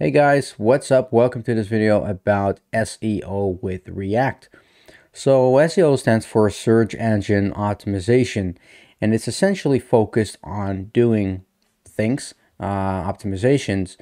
Hey guys, what's up? Welcome to this video about SEO with React. So SEO stands for Search Engine Optimization and it's essentially focused on doing things, uh, optimizations,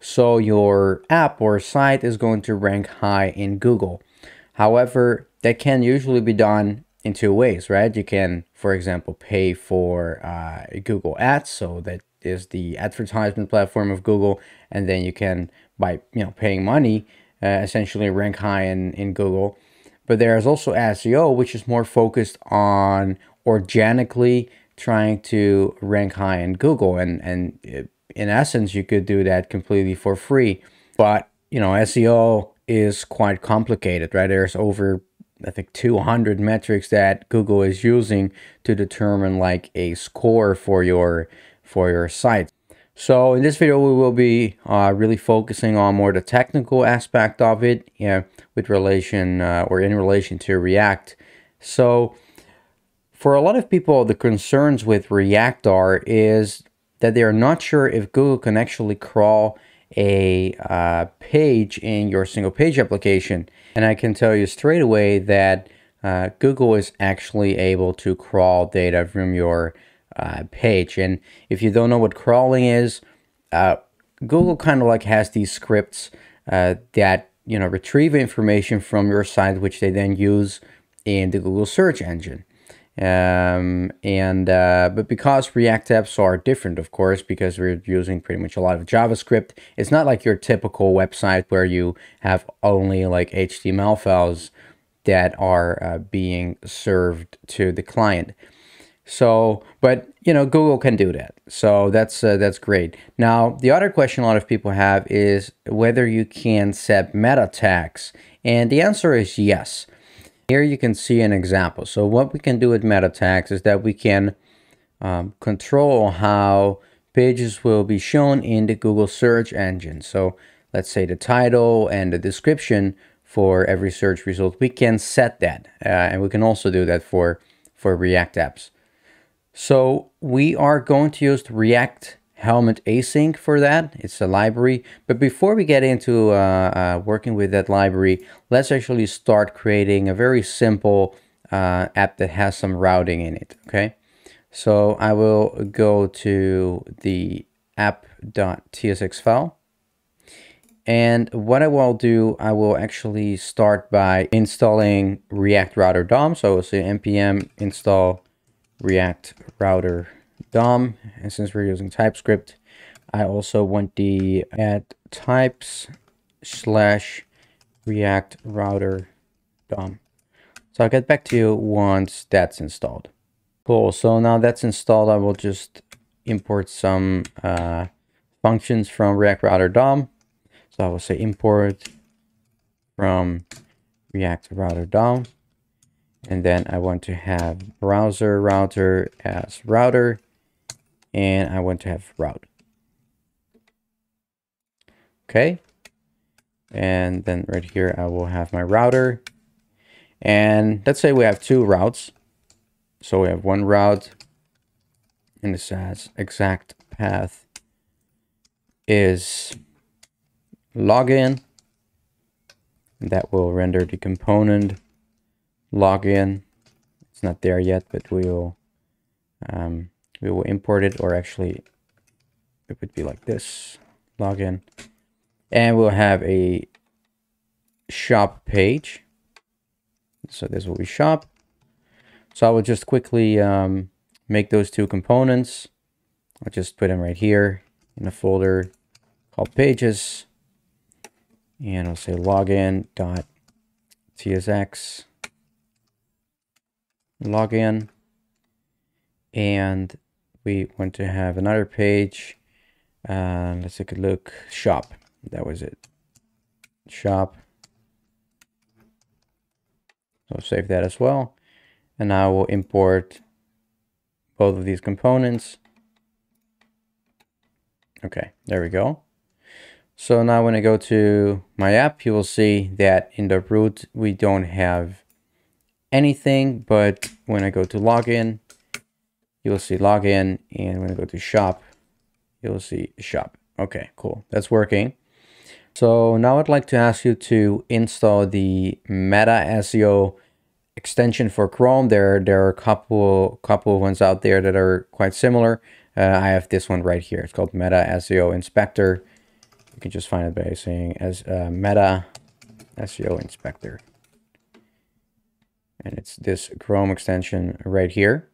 so your app or site is going to rank high in Google. However, that can usually be done in two ways, right? You can, for example, pay for uh, Google Ads, so that is the advertisement platform of Google, and then you can by you know paying money uh, essentially rank high in in Google. But there is also SEO, which is more focused on organically trying to rank high in Google, and and uh, in essence, you could do that completely for free. But you know, SEO is quite complicated, right? There's over I think 200 metrics that Google is using to determine like a score for your for your site. So in this video, we will be uh, really focusing on more the technical aspect of it, yeah, with relation uh, or in relation to React. So for a lot of people, the concerns with React are is that they are not sure if Google can actually crawl a uh, page in your single page application. And I can tell you straight away that uh, Google is actually able to crawl data from your uh, page. And if you don't know what crawling is, uh, Google kind of like has these scripts uh, that you know retrieve information from your site, which they then use in the Google search engine. Um, and uh, but because React apps are different, of course, because we're using pretty much a lot of JavaScript, it's not like your typical website where you have only like HTML files that are uh, being served to the client. So, but you know, Google can do that. So that's uh, that's great. Now, the other question a lot of people have is whether you can set meta tags, and the answer is yes. Here you can see an example. So what we can do with meta tags is that we can um, control how pages will be shown in the Google search engine. So let's say the title and the description for every search result, we can set that. Uh, and we can also do that for, for React apps. So we are going to use React Helmet Async for that. It's a library. But before we get into uh, uh, working with that library, let's actually start creating a very simple uh, app that has some routing in it, okay? So I will go to the app.tsx file. And what I will do, I will actually start by installing React Router DOM. So I will say npm install React Router DOM. And since we're using TypeScript, I also want the add types slash React Router DOM. So I'll get back to you once that's installed. Cool, so now that's installed, I will just import some uh, functions from React Router DOM. So I will say import from React Router DOM. And then I want to have browser router as router. And I want to have route. Okay. And then right here, I will have my router. And let's say we have two routes. So we have one route and it says exact path is login. That will render the component login. It's not there yet, but we will um, we will import it, or actually, it would be like this login, and we'll have a shop page. So this will be shop. So I will just quickly um, make those two components. I'll just put them right here in a folder called pages. And I'll say login login and we want to have another page. Uh, let's take a look. Shop. That was it. Shop. So save that as well. And now we'll import both of these components. Okay there we go. So now when I go to my app you will see that in the root we don't have anything, but when I go to login, you'll see login, and when I go to shop, you'll see shop. Okay, cool. That's working. So now I'd like to ask you to install the Meta SEO extension for Chrome. There, there are a couple, couple of ones out there that are quite similar. Uh, I have this one right here. It's called Meta SEO Inspector. You can just find it by saying as uh, Meta SEO Inspector. And it's this Chrome extension right here.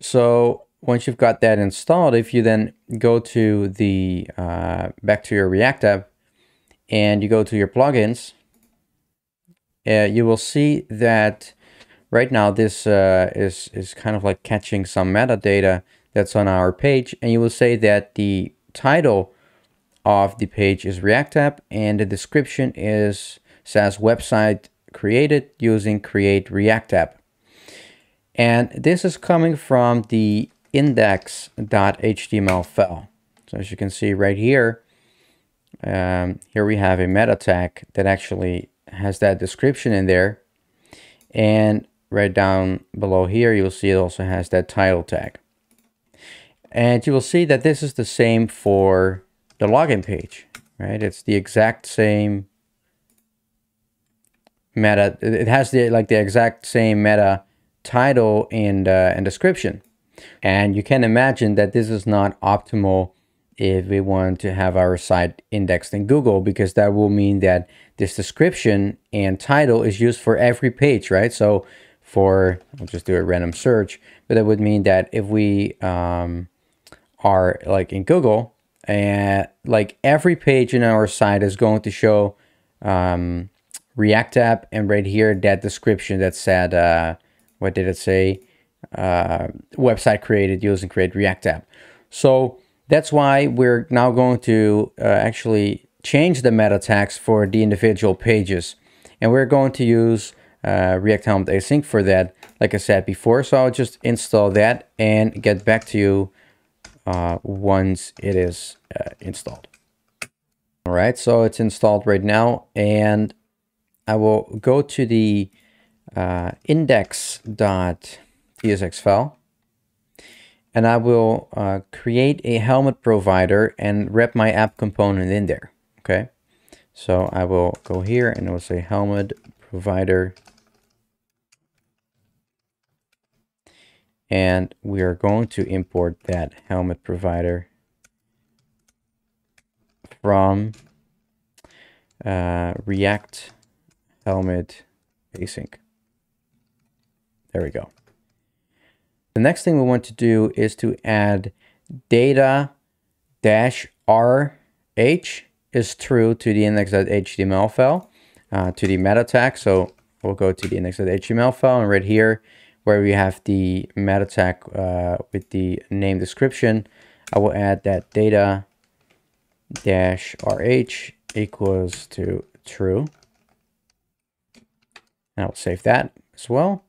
So once you've got that installed, if you then go to the uh, back to your React app and you go to your plugins, uh, you will see that right now this uh, is is kind of like catching some metadata that's on our page, and you will say that the title of the page is React app and the description is says website created using create React app. And this is coming from the index.html file. So as you can see right here, um, here we have a meta tag that actually has that description in there. And right down below here, you'll see it also has that title tag. And you will see that this is the same for the login page, right? It's the exact same meta. It has the like the exact same meta title and, uh, and description. And you can imagine that this is not optimal if we want to have our site indexed in Google because that will mean that this description and title is used for every page, right? So for, I'll just do a random search, but that would mean that if we um, are like in Google, and like every page in our site is going to show um, React app and right here that description that said, uh, what did it say? Uh, website created using create React app. So that's why we're now going to uh, actually change the meta tags for the individual pages. And we're going to use uh, React Helmet Async for that, like I said before. So I'll just install that and get back to you uh, once it is uh, installed. All right, so it's installed right now and I will go to the uh, index.tsx file and I will uh, create a helmet provider and wrap my app component in there. Okay, so I will go here and I will say helmet provider. And we are going to import that helmet provider from uh, React helmet async. There we go. The next thing we want to do is to add data dash RH is true to the index.html file, uh, to the meta tag. So we'll go to the index.html file and right here where we have the meta tag uh, with the name description, I will add that data dash RH equals to true. And I'll save that as well.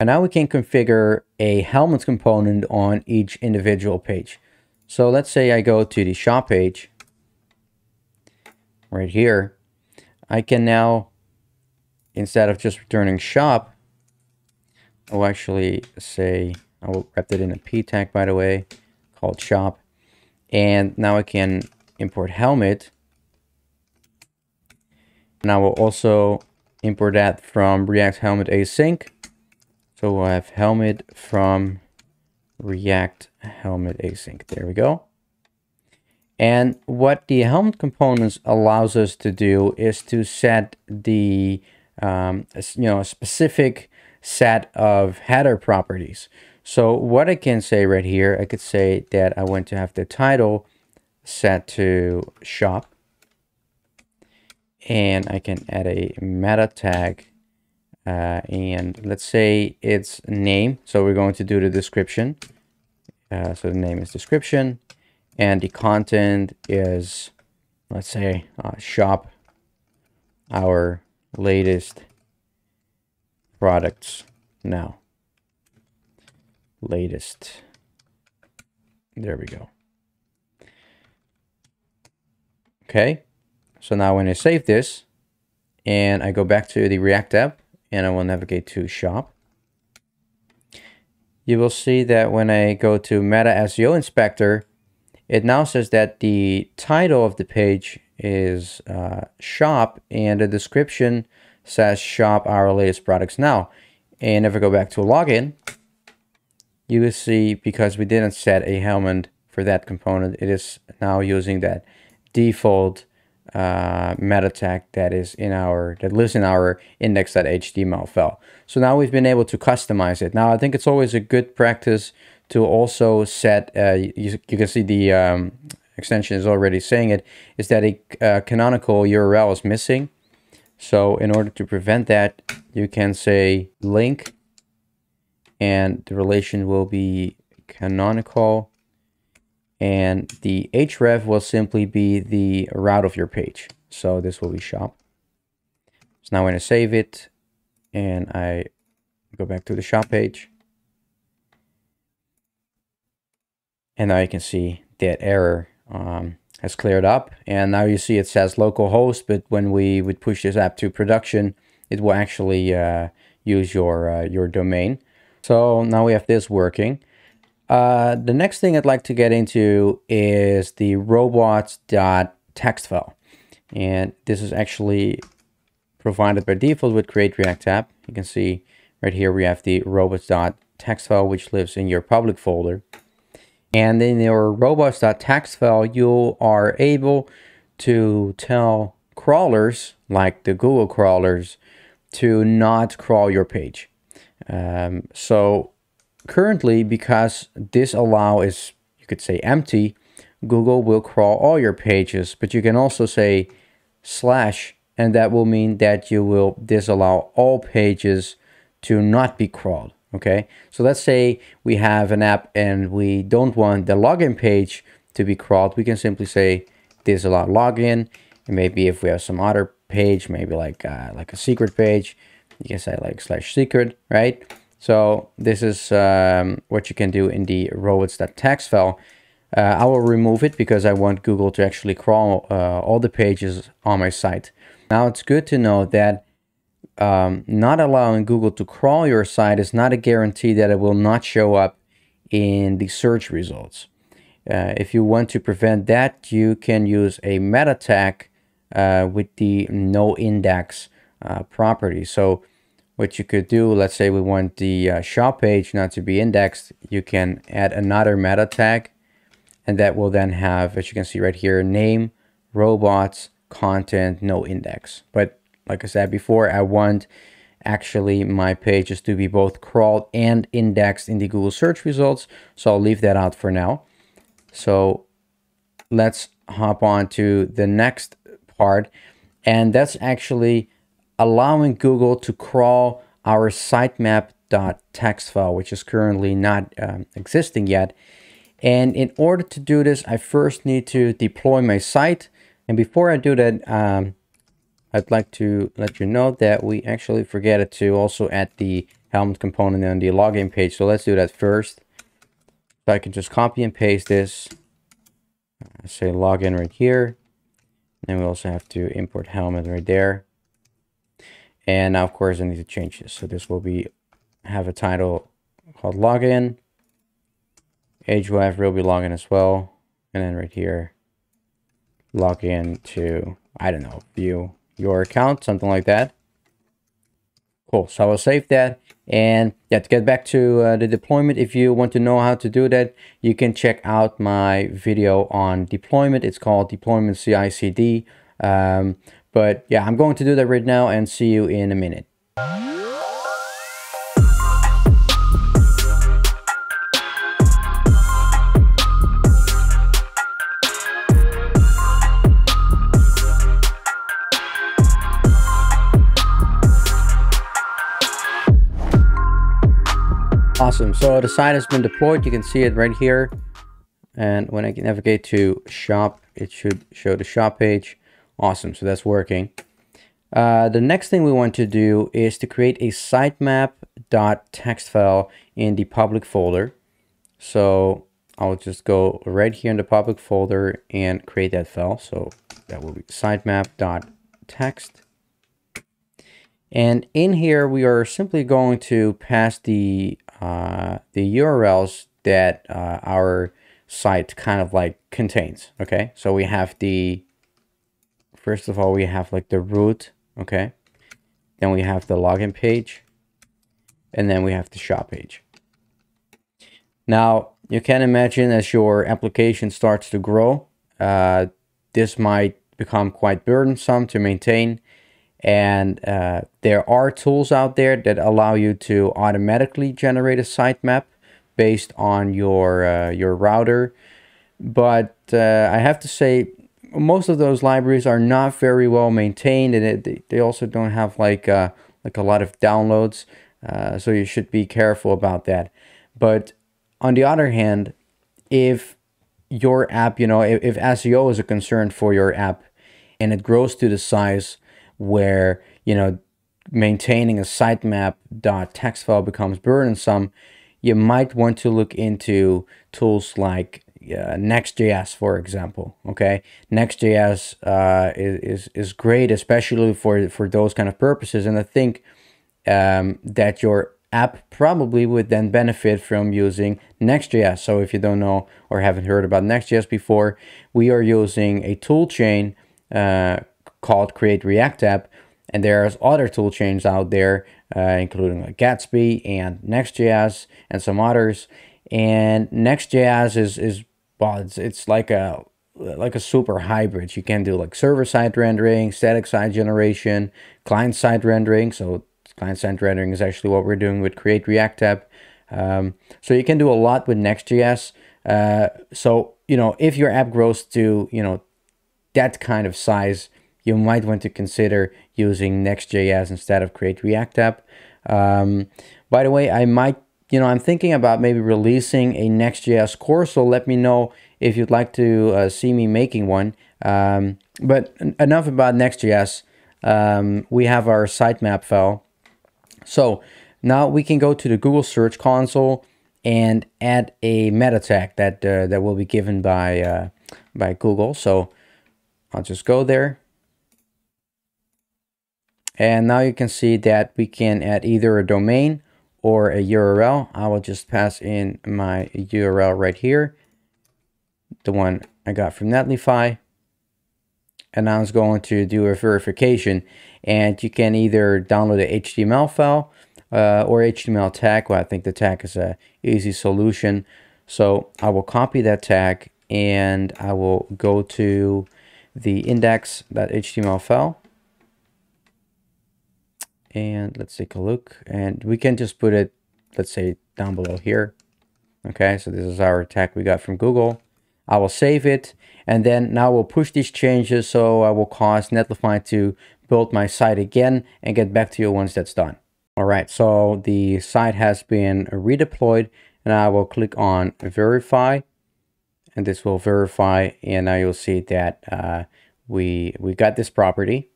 And now we can configure a helmet component on each individual page. So let's say I go to the shop page right here. I can now, instead of just returning shop, I'll actually say, I will wrap it in a p tag, by the way, called shop. And now I can import helmet. And I will also import that from React Helmet Async. So we'll have helmet from React Helmet Async. There we go. And what the helmet components allows us to do is to set the um, you know a specific set of header properties. So what I can say right here, I could say that I want to have the title set to shop. And I can add a meta tag uh, and let's say it's name. So we're going to do the description. Uh, so the name is description and the content is, let's say, uh, shop our latest products now. Latest. There we go. Okay. So now when I save this and I go back to the React app, and I will navigate to shop. You will see that when I go to Meta SEO Inspector, it now says that the title of the page is uh, shop and the description says shop our latest products now. And if I go back to login, you will see because we didn't set a helmet for that component, it is now using that default uh, meta tag that is in our that lives in our index.html file. So now we've been able to customize it. Now I think it's always a good practice to also set. Uh, you, you can see the um, extension is already saying it is that a uh, canonical URL is missing. So in order to prevent that, you can say link, and the relation will be canonical and the href will simply be the route of your page. So this will be shop. So now I'm going to save it and I go back to the shop page. And now you can see that error um, has cleared up. And now you see it says localhost, but when we would push this app to production, it will actually uh, use your, uh, your domain. So now we have this working. Uh, the next thing I'd like to get into is the robots.txt file. And this is actually provided by default with Create React app. You can see right here we have the robots.txt file, which lives in your public folder. And in your robots.txt file, you are able to tell crawlers, like the Google crawlers, to not crawl your page. Um, so Currently, because this allow is, you could say empty, Google will crawl all your pages, but you can also say slash, and that will mean that you will disallow all pages to not be crawled. Okay, so let's say we have an app and we don't want the login page to be crawled. We can simply say disallow login. And maybe if we have some other page, maybe like uh, like a secret page, you can say like slash secret, right? So this is um, what you can do in the robots.txt file. Uh, I will remove it because I want Google to actually crawl uh, all the pages on my site. Now it's good to know that um, not allowing Google to crawl your site is not a guarantee that it will not show up in the search results. Uh, if you want to prevent that, you can use a meta tag uh, with the no index uh, property. So what you could do, let's say we want the uh, shop page not to be indexed, you can add another meta tag and that will then have, as you can see right here, name, robots, content, no index. But like I said before, I want actually my pages to be both crawled and indexed in the Google search results. So I'll leave that out for now. So let's hop on to the next part. And that's actually allowing Google to crawl our sitemap.txt file, which is currently not um, existing yet. And in order to do this, I first need to deploy my site. And before I do that, um, I'd like to let you know that we actually forget to also add the helmet component on the login page. So let's do that first. So I can just copy and paste this. Uh, say login right here. And we also have to import helmet right there. And now, of course, I need to change this. So this will be have a title called login. Ahref will be login as well. And then right here, login to, I don't know, view your account, something like that. Cool. So I will save that. And yeah, to get back to uh, the deployment, if you want to know how to do that, you can check out my video on deployment. It's called Deployment CI/CD. Um, but yeah, I'm going to do that right now and see you in a minute. Awesome, so the site has been deployed. You can see it right here. And when I navigate to shop, it should show the shop page. Awesome, so that's working. Uh, the next thing we want to do is to create a sitemap.txt file in the public folder. So I'll just go right here in the public folder and create that file. So that will be sitemap.txt. And in here, we are simply going to pass the, uh, the URLs that uh, our site kind of like contains. Okay, so we have the first of all, we have like the root, okay? Then we have the login page, and then we have the shop page. Now, you can imagine as your application starts to grow, uh, this might become quite burdensome to maintain. And uh, there are tools out there that allow you to automatically generate a sitemap based on your uh, your router. But uh, I have to say, most of those libraries are not very well maintained, and it, they also don't have like uh, like a lot of downloads. Uh, so you should be careful about that. But on the other hand, if your app, you know, if, if SEO is a concern for your app, and it grows to the size where you know maintaining a sitemap.txt file becomes burdensome, you might want to look into tools like uh, Next.js, for example. Okay, Next.js uh, is, is is great, especially for for those kind of purposes. And I think um, that your app probably would then benefit from using Next.js. So if you don't know or haven't heard about Next.js before, we are using a tool chain uh, called Create React App. And there's other tool chains out there, uh, including like Gatsby and Next.js and some others. And Next.js is is well, it's it's like a like a super hybrid. You can do like server side rendering, static side generation, client side rendering. So client side rendering is actually what we're doing with Create React App. Um, so you can do a lot with Next.js. Uh, so you know if your app grows to you know that kind of size, you might want to consider using Next.js instead of Create React App. Um, by the way, I might you know, I'm thinking about maybe releasing a Next.js course, so let me know if you'd like to uh, see me making one. Um, but enough about Next.js. Um, we have our sitemap file. So now we can go to the Google Search Console and add a meta tag that uh, that will be given by uh, by Google. So I'll just go there. And now you can see that we can add either a domain or a URL. I will just pass in my URL right here, the one I got from Netlify. And now it's going to do a verification. And you can either download a HTML file uh, or HTML tag. Well, I think the tag is a easy solution. So I will copy that tag and I will go to the index.html file and let's take a look. And we can just put it let's say down below here. Okay so this is our tag we got from google. I will save it and then now we'll push these changes so i will cause netlify to build my site again and get back to you once that's done. All right so the site has been redeployed and i will click on verify and this will verify and now you'll see that uh, we we got this property.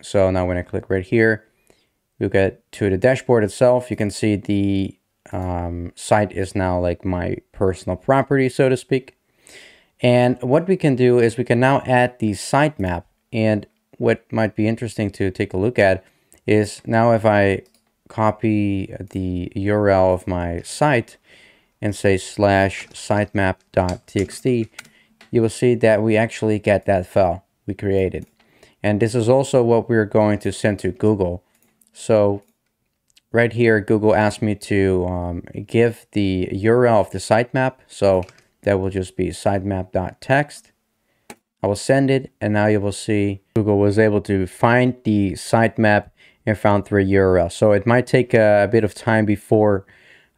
So now when i click right here you get to the dashboard itself, you can see the um, site is now like my personal property, so to speak. And what we can do is we can now add the sitemap. And what might be interesting to take a look at is now if I copy the URL of my site and say slash sitemap.txt, you will see that we actually get that file we created. And this is also what we're going to send to Google. So right here, Google asked me to um, give the URL of the sitemap. So that will just be sitemap.txt. I will send it and now you will see Google was able to find the sitemap and found the URL. So it might take a, a bit of time before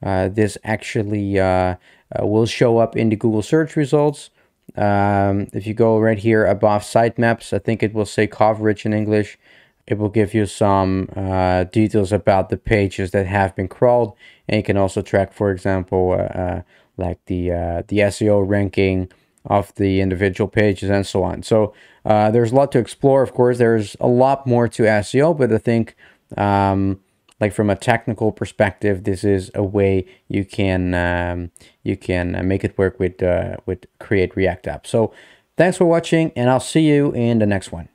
uh, this actually uh, uh, will show up in the Google search results. Um, if you go right here above sitemaps, I think it will say coverage in English it will give you some uh, details about the pages that have been crawled and you can also track for example uh, uh like the uh, the SEO ranking of the individual pages and so on. So uh, there's a lot to explore. Of course there's a lot more to SEO but I think um, like from a technical perspective this is a way you can um, you can make it work with with create react app. So thanks for watching and I'll see you in the next one